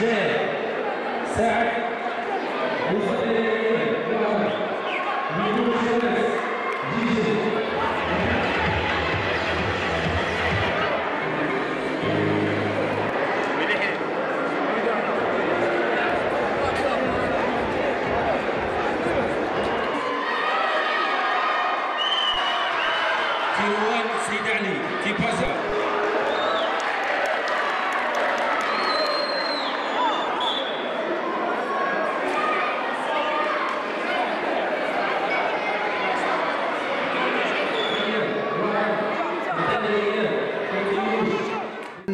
جاد سعد مصطفى بدون شمس جيجي كيروان سيد علي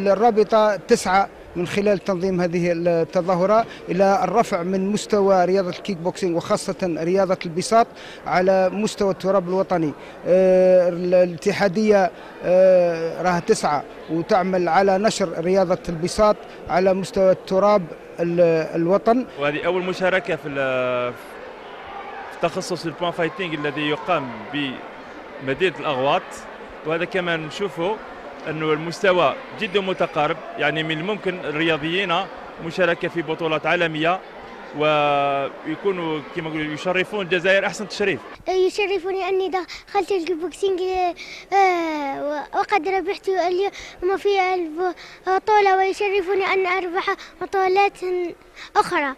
الرابطة تسعى من خلال تنظيم هذه التظاهرة إلى الرفع من مستوى رياضة الكيك بوكسينج وخاصة رياضة البساط على مستوى التراب الوطني. آه، الاتحادية آه، راها تسعى وتعمل على نشر رياضة البساط على مستوى التراب ال- الوطن. وهذه أول مشاركة في تخصص ال point fighting الذي يقام بمدينة الأغواط وهذا كما نشوفه أنه المستوى جدا متقارب يعني من الممكن الرياضيين مشاركة في بطولات عالمية ويكونوا كما نقولوا يشرفون الجزائر أحسن تشريف. يشرفني أني دخلت الكيكبوكسينج آه، وقد ربحت اليوم في البطولة ويشرفني أن أربح بطولات أخرى.